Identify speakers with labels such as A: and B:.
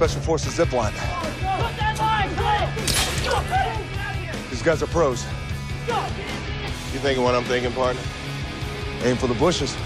A: Special Forces zip line. These guys are pros.
B: You thinking what I'm thinking, partner?
A: Aim for the bushes.